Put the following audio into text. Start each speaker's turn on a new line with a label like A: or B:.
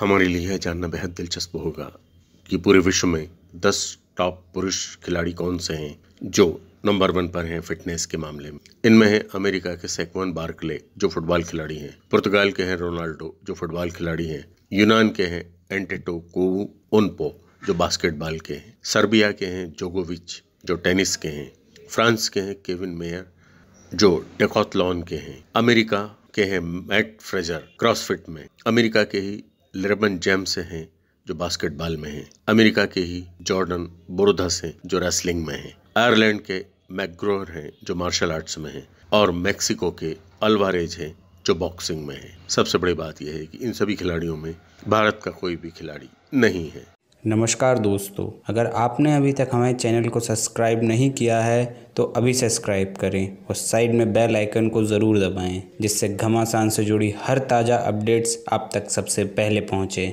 A: ہمارے لیے جاننا بہت دلچسپ ہوگا کہ پورے وشو میں دس ٹاپ پرش کھلاڑی کون سے ہیں جو نمبر ون پر ہیں فٹنس کے معاملے میں۔ ان میں ہے امریکہ کے سیکون بارکلے جو فٹ بال کھلاڑی ہیں۔ پرتگال کے ہیں رونالڈو جو فٹ بال کھلاڑی ہیں۔ یونان کے ہیں اینٹیٹو کو انپو جو باسکٹ بال کے ہیں۔ سربیا کے ہیں جوگووچ جو ٹینس کے ہیں۔ فرانس کے ہیں کیون میئر جو ڈیکوتلون کے ہیں۔ امریکہ کے ہیں میٹ فریزر کراس فٹ میں۔ امریکہ کے ہی لربن جیمس ہیں جو باسکٹ بال میں ہیں۔ امریکہ کے ہی جارڈن بورودھس ہیں جو ریسلنگ میں ہیں۔ آئرلینڈ کے میکگرور ہیں جو مارشل آرٹس میں ہیں۔ اور میکسیکو کے الواریج ہیں جو باکسنگ میں ہیں۔ سب سے بڑی بات یہ ہے کہ ان سبھی کھلاڑیوں میں بھارت کا کوئی بھی کھلاڑی نہیں ہے۔
B: نمشکار دوستو، اگر آپ نے ابھی تک ہمارے چینل کو سبسکرائب نہیں کیا ہے، تو ابھی سبسکرائب کریں اور سائڈ میں بیل آئیکن کو ضرور دبائیں، جس سے گھماسان سے جڑی ہر تازہ اپڈیٹس آپ تک سب سے پہلے پہنچیں